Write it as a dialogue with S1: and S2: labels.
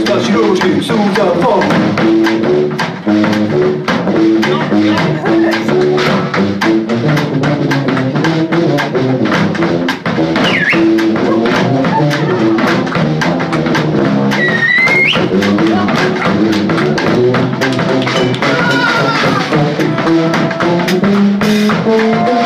S1: Spasi your suza, fok Thank.